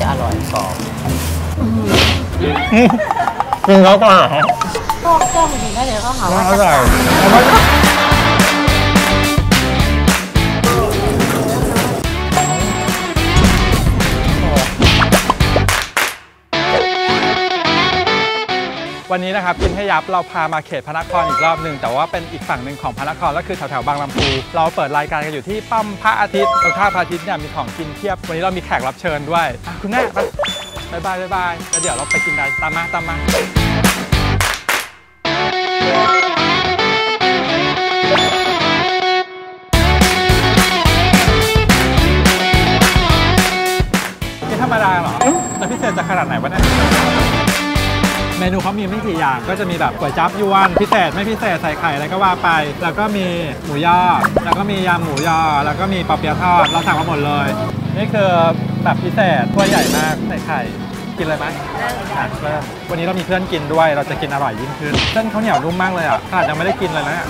จะอร่อยกรอบกินเขาก่อนเหรอก็ก็จริงๆนะเดี๋ยวเขาหาไม่ว่าอจะร่อย วันนี้นะครับกินให้ยับเราพามาเขตพระนครอีกรอบหนึ่งแต่ว่าเป็นอีกฝั่งหนึ่งของพระนครก็คือแถวๆบางลำพูเราเปิดรายการกันอยู่ที่ปั๊มพระอาทิตย์ตรงท่าพระอาทิตย์เนี่ยมีของกินเทียบ วันนี้เรามีแขกรับเชิญด้วยอะคุณแม่ไป bye bye bye bye แล้วเดี๋ยวเราไปกินกันตามมาตามมากินธรรมดาเหรอแล้วพิเศษจะขนาดไหนวะเนี่ย เมนูเขามีไม่กี่อย่างก็จะมีแบบก๋วยจั๊บยวนพิเศษไม่พิเศษใส่ไข่อะไรก็ว่าไป แล้วก็มีหมูยอแล้วก็มียำหมูยอแล้วก็มีปอเปี๊ยะทอดเราสั่งมาหมดเลย นี่คือแบบพิเศษถ้วยใหญ่มากใส่ไข่กินเลยไหมอะเริ่มวันนี้เรามีเพื่อนกินด้วย เราจะกินอร่อยยิ่งขึ้นเส้นข้าวเหนียวนุ่มมากเลยอะขนาดยังไม่ได้กินเลยนะ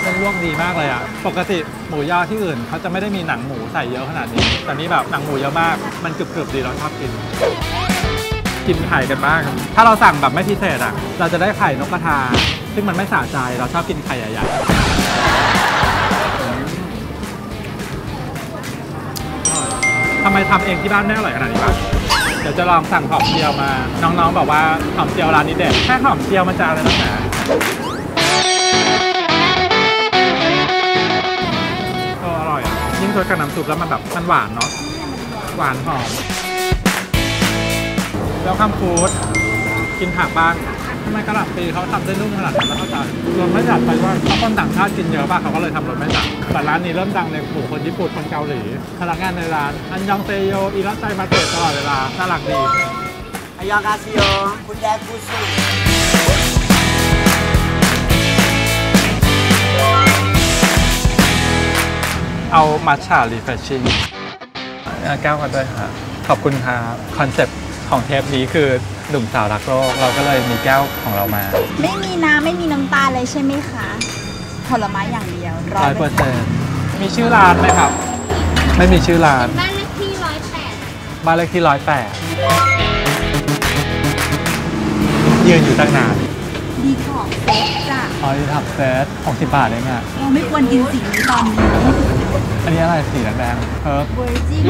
เส้นลวกดีมากเลยอะ ปกติหมูยอที่อื่นเขาจะไม่ได้มีหนังหมูใส่เยอะขนาดนี้ แต่นี่แบบหนังหมูเยอะมาก มันกรึบๆดีเราชอบกิน กินไข่กันบ้าง ถ้าเราสั่งแบบไม่พิเศษอะ เราจะได้ไข่นกกระทา ซึ่งมันไม่สะใจ เราชอบกินไข่ใหญ่ๆทำไมทำเองที่บ้านไม่อร่อยขนาดนี้บ้างเดี๋ยวจะลองสั่งหอมเจียวมา น้องๆบอกว่าหอมเจียวร้านนี้เด็ดแค่หอมเจียวมันจะอะไรนักหนา งรสกับน้ำซุปแล้วมันแบบมันหวานเนาะหวานหอมแล้วข้ามฟูดกินผักบ้างทำไมกระหล่ำปีเขาทำได้นุ่มขนาดนั้นแล้วเข้าใจรสไม่จัดไปว่าเพราคนต่างชาติกินเยอะป่ะเขาก็เลยทำรสไม่จัดแต่ร้านนี้เริ่มดังในหมู่คนญี่ปุ่นคนเกาหลีพนักงานในร้านอันยองเซโยอีรัสไซมาเตะตลอดเวลาน่ารักดีอายองกาซิโยคุณแดกุสุ เอามัทฉารีเฟชชิ่งแก้วกันด้วยครับขอบคุณครับ concept ของเทปนี้คือหนุ่มสาวรักโลกเราก็เลยมีแก้วของเรามา ไม่มีน้ำไม่มีน้ำตาลเลยใช่ไหมคะผลไม้อย่างเดียวร้อร้อยยเปเปออร์ร์เซ็นเซ็นต์ต์มีชื่อร้านไหมครับ ไม่มีชื่อร้าน บ้านเลขที่ร้อยแปดบ้านเลขที่ร้อยแปดยืนอยู่ตั้งนานดีของเซ็ตจ้ะอ๋อที่ทำเฟส60บาทเองอะเราไม่ควรกินสิ่งนี้ตอนนี้ อันนี้อะไรสีแดงๆเฮิร์บเวอร์จิน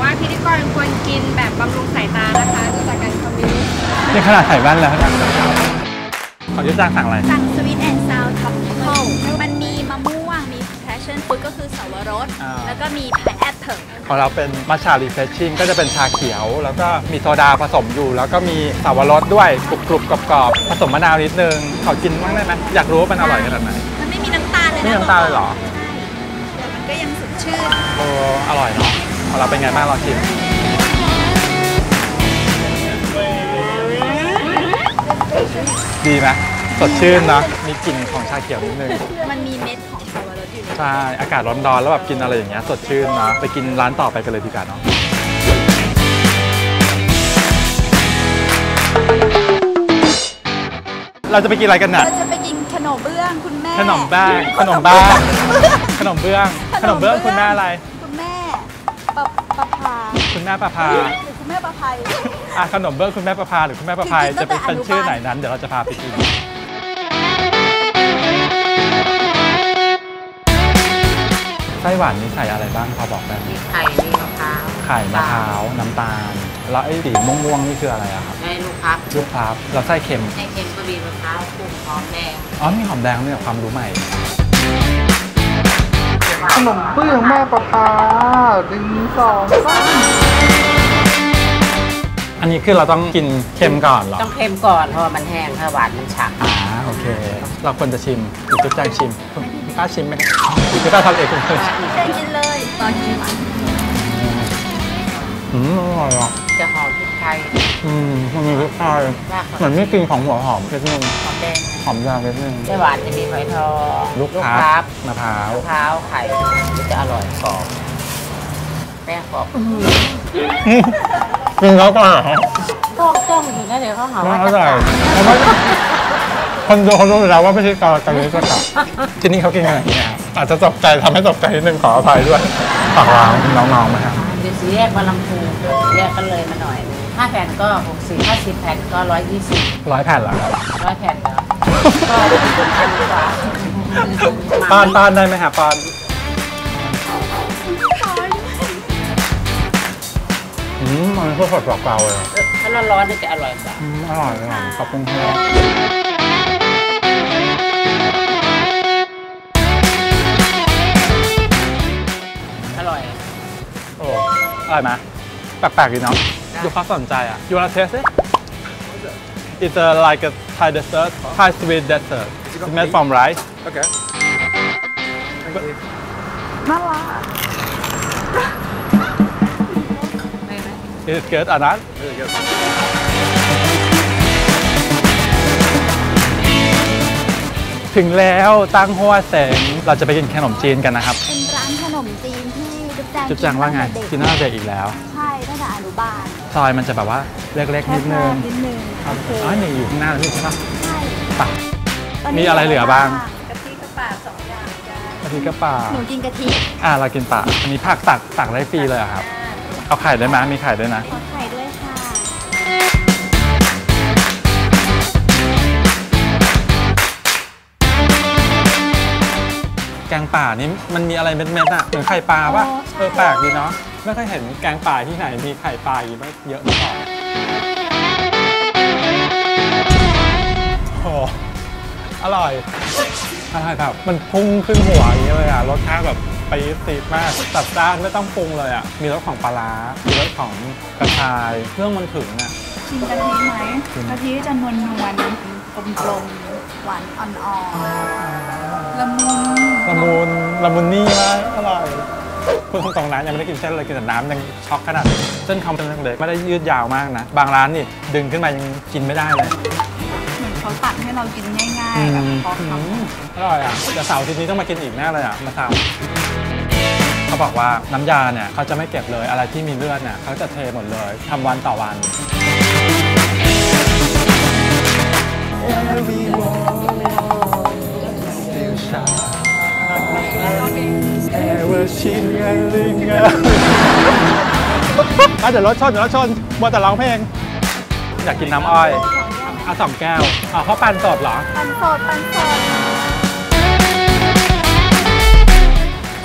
ว่าพิธีกรควรกินแบบบำรุงสายตานะคะจากการคอมเมนต์นี่ขนาดใส่แว่นแล้วนะขอยุทธจางสั่งอะไร สั่งสวีทแอนด์ซาวท็อปเพิลมันมีมะม่วง มีแพชชั่นฟรุตก็คือสับปะรดอ่าแล้วก็มีพายแอปเปิลของเราเป็นมัชชารีเฟชชิ่งก็จะเป็นชาเขียว แล้วก็มีโซดาผสมอยู่ แล้วก็มีสาวรสด้วยกรุบกรุบกรอบๆผสมมะนาวนิดนึงขอกินบ้างได้ไหมอยากรู้ว่ามันอร่อยขนาดไหนมันไม่มีน้ำตาลเลยนะไม่มีน้ำตาลเลยเหรอ ชื่น โอ้อร่อยเนาะของเราเป็นไงบ้างลองชิมดีไหมสดชื่นเนาะมีกลิ่นของชาเขียวนิดนึง มันมีเม็ดของสับปะรดอยู่ในใช่อากาศร้อนๆแล้วแบบกินอะไรอย่างเงี้ยสดชื่นเนาะไปกินร้านต่อไปกันเลยดีกว่าเนาะเราจะไปกินอะไรกันน่ะเราจะไปกินขนมเบื้องคุณแม่ขนมบ้างขนมบ้างขนมเบื้องข นมเบื้องคุณแม่อะไร คุณแม่ปะปะพาคุณแม่ประภาหรือคุณแม่ประภัย อะขนมเบื้องคุณแม่ประภาหรือคุณแม่ประภายจริงๆจะเป็นตั้เป็นงแต่ชื่ออนุบาลไหนนั้นเดี๋ยวเราจะพาไปกินไส้หวานนี่ใส่อะไรบ้างพอบอกได้ไหมไข่มีมะพร้าวไข่มะพร้าวน้ำตาล แล้วไอ้สีม่วงๆนี่คืออะไรอะครับในลูกพับลูกพลับแล้วไส้เค็มในเค็มก็มีมะพร้าวกุ้งหอมแดงอ๋อมีหอมแดงเนี่ยความรู้ใหม่ ขนมเบื้องแม่ประพาดึงสองอันนี้คือเราต้องกินเค็มก่อนเหรอ ต้องเค็มก่อนเพราะว่ามันแห้งถ้าหวานมันฉ่อ่าโอเค เราควรจะชิมหรือจุ๊บแจงชิมคุณป้าชิมไหมหรือคุณป้าทำเองคุณเคยเชิญกินเลยตอนกินหวานอืมอร่อยอะำจะหอมพริกไทย อืมมันมีรสชาติรากเหมือนไม่กลินของหัวหอมนิดนึงหอมแดงหอมยางนิดนึงไส้หวานจะมีฝอยทองลูกลูกพพลัลับบมะพร้าวมะพร้าวไข่จะอร่อยกรอบแป้งกรอบกินแล้วก่อนเหรอก็ก็จริงๆนะเดี๋ยวเขาหาไม่ว่าอจะร่อยเพราะว่าคนดูเขารู้อยู่แล้วว่าไม่ใช่กาการนี้ก็กลับที่นี่เขากินกันอย่างนี้ยครับอาจจะตกใจทำให้ตกใจนิดนึงขออภัยด้วยฝากร้านน้องๆไหมครับเดี๋ยวสีแยกบาลังพูแยกกันเลยมาหน่อย ห้าแผ่นก็หกสิบห้าสิบแผ่นก็ร้อยยี่สิบร้อยแผ่นเหรอครับร้อยแผ่นแล้วก็พันกว่าป้อนป้อนได้ไหมครับป้อนอืมมันคือสดเปล่าๆเลยถ้าร้อนๆนี่จะอร่อยกว่าอืมอร่อยเลยขอบคุณครับอร่อย โอ้อร่อยไหมแปลกๆดีเนาะ ดูเขาสนใจอะ you wanna taste it it's a like a Thai dessert Thai sweet dessert it's made from rice Okay. น่ารัก is it good or not Really good. ถึงแล้วตั้งหัวเสงเราจะไปกินขนมจีนกันนะครับ บแจงจุ๊บแจงว่าไงตั้แต่กินเด็กน่าเด็กอีกแล้ว ใช่ตั้งแต่อนุบาลซอยมันจะแบบว่าเล็กๆนิดนึงแคบๆนิดนึงโอเคอ๋อนี่อยู่ข้างหน้านี่ใช่ปะใช่ไปตนมีนี้อะไรเหลือบ้าง กะทิกระป๋าสองอย่างจ้ากะทิกระป่าหนูกินกะทิอ่าเรากินป่าอันนี้ผักตักตักได้ฟรีเลยเหรอครับ เอาไข่ได้ไหมมีไข่ด้วยนะ ขอไข่ งป่านี่มันมีอะไรเม็ดๆอะเหมือนไข่ปลาป่ะเออแปลกดีเนาะไม่เคยเห็นแกงป่าที่ไหนมีไข่ปลาอย่างนี้เยอะมาก่อนโอ้อร่อยอร่อยแบบมันพุ่งขึ้นหัวอย่างนี้เลยอะรสชาติแบบไปติดมากจัดจ้านไม่ต้องปรุงเลยอะมีรสของปลาร้ามีรสของกระชายเครื่องมันถึงอะ ชิมกะทิไหมกะทิจะนวลนวลๆกลมกลมๆหวานอ่อนๆละมุน ละมุนละมุนนี่มากอร่อยพูดตรงๆนะยังไม่ได้กินเส้นเลยกินแต่น้ำยังช็อกขนาดนี้เส้นเขาเป็นเล็กๆไม่ได้ยืดยาวมากนะ บางร้านนี่ดึงขึ้นมายังกินไม่ได้เลยเหมือนเขาตัดให้เรากินง่ายๆแบบพอคำอร่อยอะเดี๋ยวเสาร์อาทีนี้ต้องมากินอีกแน่เลยอะมาทำเขาบอกว่าน้ำยาเนี่ยเขาจะไม่เก็บเลยอะไรที่มีเลือดเนี่ยเขาจะเทหมดเลยทำวันต่อวัน อะเดี๋ยวรถชนเดี๋ยวรถชนมัวแต่ร้องเพลงอยากกินน้ำอ้อยเอาสองแก้วอ๋อเขาปั่นสดเหรอ ปันสดปันสด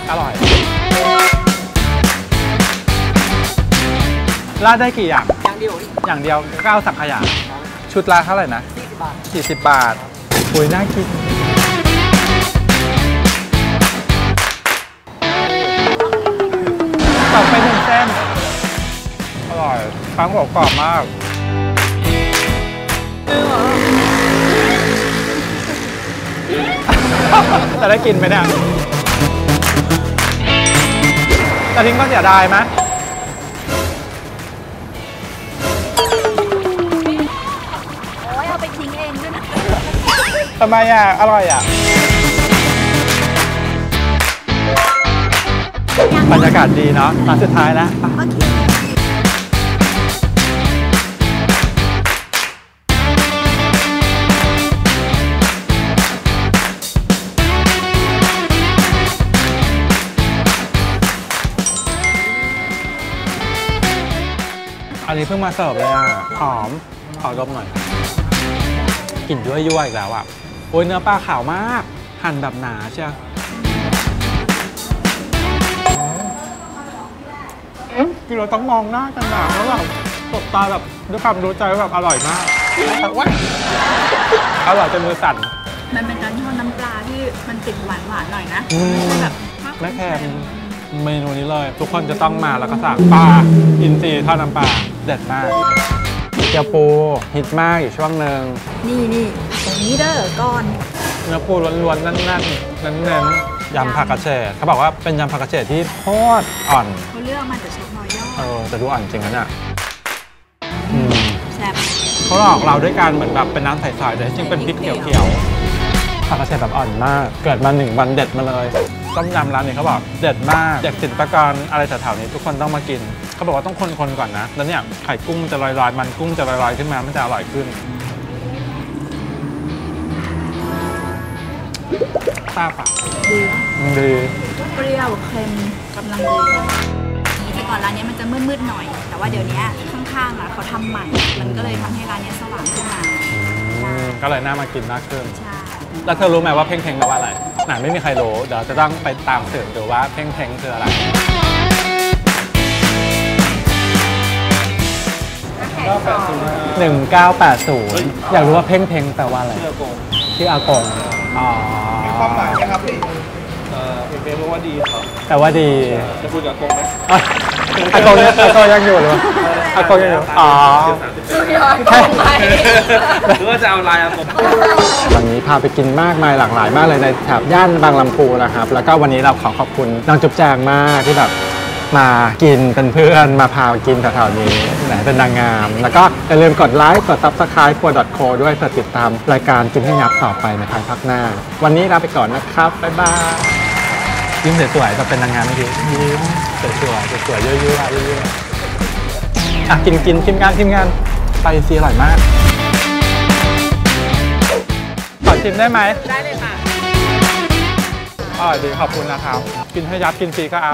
อร่อยราดได้กี่อย่าง อย่างเดียวอย่างเดียวก็เอาสังขยา ชุดละเท่าไหร่นะ 40 บาท 40 บาทอุ้ยน่ากิน ตัดไปหนึ่งเส้น อร่อยฟังหัวกรอบมากแต่ได้กินไหมเนี่ยแต่ทิ้งก็เสียดายไหมโอ้ยเอาไปทิ้งเองด้วยนะทำไมอะ อร่อยอะ บรรยากาศดีเนาะร้านสุดท้ายแล้วอันนี้เพิ่งมาเสิร์ฟเลยอะ หอม ขอดมหน่อย กลิ่นยั่วยั่วๆอีกแล้วอะ โอ้ยเนื้อปลาขาวมาก หั่นแบบหนาเชียว คือเราต้องมองหน้ากันหนาแล้วแบบตบตาแบบด้วยความรู้ใจว่าแบบอร่อยมากว้ายอร่อยจนมือสั่น มันเป็นการทอดน้ำปลาที่มันติดหวานหวานๆหน่อยนะอืมแบบแม่แคมเมนูนี้เลย ทุกคนจะต้องมาแล้วก็สั่งปลาอินทรีทอดน้ำปลาเด็ดมากเกี๊ยวปูฮิตมากอยู่ช่วงหนึ่งนี่นี่ตรงนี้เด้อก่อนเนื้อปูล้วนๆนั่นๆเน้นๆยำผักกระเฉดเขาบอกว่าเป็นยำผักกระเฉดที่โคตรอ่อนเขาเลือกมาจากเชฟน้ อยยอเอดอแต่ดูอ่อนจริงนะเนี่ยอืมแซ่บเขาหลอกเราด้วยการเหมือนแบบเป็นน้ำใสๆแต่จริงๆเป็นพริกเขียวๆผักกระเฉดแบบอ่อนมาก เกิดมาหนึ่งวันเด็ดมาเลยต้มยำร้านนี้เขาบอกเด็ดมากเด็กศิลปากรอะไรแถวๆนี้ทุกคนต้องมากิน เขาบอกว่าต้องคนๆก่อนนะ แล้วเนี่ยไข่กุ้งมันจะลอยๆ มันกุ้งจะลอยๆขึ้นมามันจะอร่อยขึ้นแซ่บอะดีดีเปรี้ยวเค็มกำลังดีแต่ ก่อนร้านนี้มันจะมืดๆหน่อย แต่ว่าเดี๋ยวนี้ข้างๆอะเขาทำใหม่ มันก็เลยทำให้ร้านนี้สว่างขึ้นมาอืมก็เลยน่ามากินมากขึ้น ใช่แล้วเธอรู้ไหมว่าเพ่งเพ่งแปลว่าอะไรไหนไม่มีใครรู้เดี๋ยวจะต้องไปตามสืบดูว่าเพ่งเพ่งคืออะไร1980 อยากรู้ว่าเพ่งเพ่งแปลว่าอะไรชื่ออากง ชื่ออากงอ๋อความหมายนะครับพี่ เอ่อเพลงเพลงว่าดีครับแต่ว่าดีจะคุยกับกงไหมอะอากงเนี่ยอากงยังอยู่หรือเปล่าอากงยังอยู่อ๋อหรือว่าจะเอาลายอากงวันนี้พาไปกินมากมายหลากหลายมากเลยในแถบย่านบางลำพูนะครับ แล้วก็วันนี้เราขอขอบคุณน้องจุ๊บแจงมากที่แบบมากินเป็นเพื่อนมาพากินแถวๆนี้ไหนเป็นนางงาม แล้วก็อย่าลืมกดไลค์กด subscribe ครัว .co ด้วยเพื่อติดตามรายการกินให้ยับต่อไปในภายภาคหน้า วันนี้ลาไปก่อนนะครับ บ๊ายบาย ยิ้มสวยๆแบบเป็นนางงามเมื่อกี้ยิ้มสวยๆสวยๆเยอะๆเยอะๆอะกินกินทีมงานทีมงานไปซีอร่อยมากขอชิมได้ไหมได้เลยค่ะอร่อยดีขอบคุณนะครับ กินให้ยับกินฟรีก็เอา